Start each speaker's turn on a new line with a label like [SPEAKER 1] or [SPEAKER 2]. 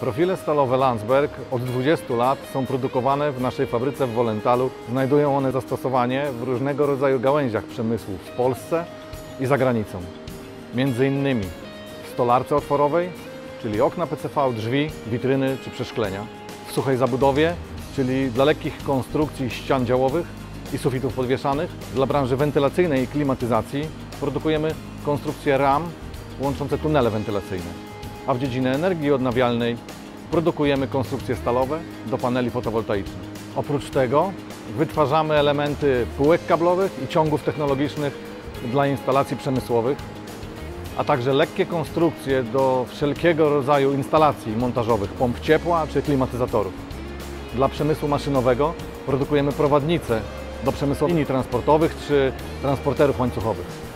[SPEAKER 1] Profile stalowe Landsberg od 20 lat są produkowane w naszej fabryce w Wolentalu. Znajdują one zastosowanie w różnego rodzaju gałęziach przemysłu w Polsce i za granicą. Między innymi w stolarce otworowej, czyli okna PCV, drzwi, witryny czy przeszklenia. W suchej zabudowie, czyli dla lekkich konstrukcji ścian działowych i sufitów podwieszanych. Dla branży wentylacyjnej i klimatyzacji produkujemy konstrukcje ram łączące tunele wentylacyjne a w dziedzinie energii odnawialnej produkujemy konstrukcje stalowe do paneli fotowoltaicznych. Oprócz tego wytwarzamy elementy półek kablowych i ciągów technologicznych dla instalacji przemysłowych, a także lekkie konstrukcje do wszelkiego rodzaju instalacji montażowych, pomp ciepła czy klimatyzatorów. Dla przemysłu maszynowego produkujemy prowadnice do przemysłu linii transportowych czy transporterów łańcuchowych.